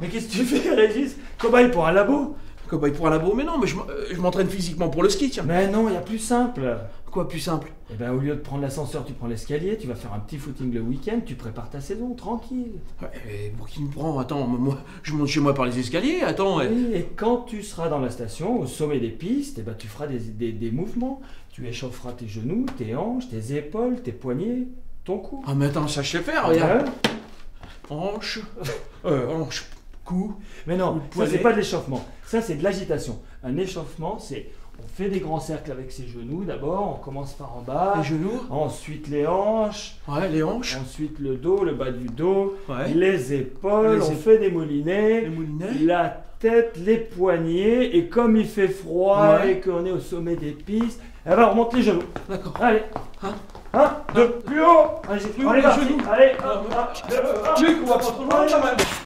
mais qu'est-ce que tu fais, Régis? Cobaye pour un labo? Cobaye pour un labo, mais non, mais je euh, je m'entraîne physiquement pour le ski, tiens. Mais non, il y a plus simple. Quoi plus simple? Eh ben, au lieu de prendre l'ascenseur, tu prends l'escalier, tu vas faire un petit footing le week-end, tu prépares ta saison, tranquille. Ouais, mais pour qui me prend? Attends, moi, je monte chez moi par les escaliers, attends. Oui, et quand tu seras dans la station, au sommet des pistes, eh ben, tu feras des, des- des mouvements. Tu échaufferas tes genoux, tes hanches, tes épaules, tes poignets, ton cou. Ah, mais attends, ça je sais faire, regarde. Ouais. Hanche, euh, hanche, Mais non, ça c'est pas de l'échauffement, ça c'est de l'agitation. Un échauffement, c'est on fait des grands cercles avec ses genoux d'abord, on commence par en bas, Les genoux. ensuite les hanches, Ouais, les hanches. ensuite le dos, le bas du dos, Ouais. les épaules, Les on ép- fait des moulinets, Les moulinets. la tête, les poignets, et comme il fait froid Ouais. et qu'on est au sommet des pistes, eh ben on monte les genoux. D'accord. Allez, Hein un, deux, plus haut, allez, Plus haut, les genoux. allez, Ah, un, deux, on va pas trop loin.